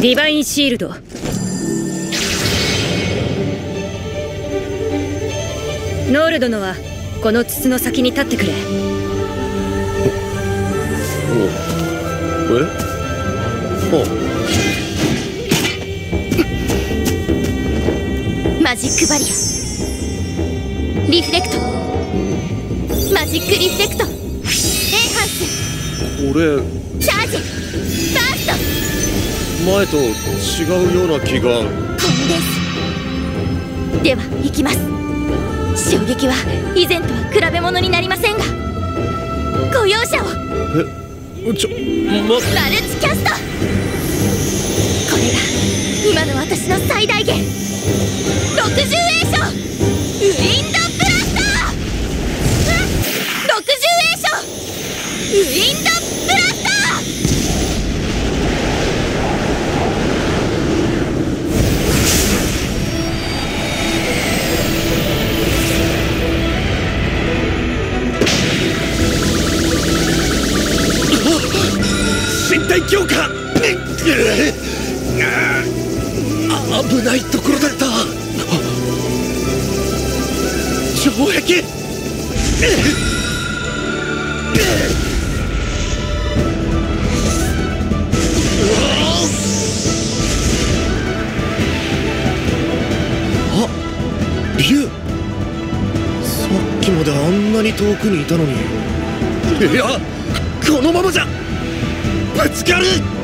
Divine Shield。ノール殿はこの筒の先に立ってくれ。え？ Magic Barrier。 Reflect。 Magic Reflect。 Enhance。これチャージ前と違うような気が。コンデンスでは行きます。衝撃は以前とは比べ物になりませんが。ご容赦を。えちょまマルチキャスト。これが今の私の最大限。60栄翔ウィンドブラスター。60栄翔ウィンドブラスタ身体強化。危ないところだった。城壁。あ竜さっきまであんなに遠くにいたのに。いやこのままじゃ。Let's get it!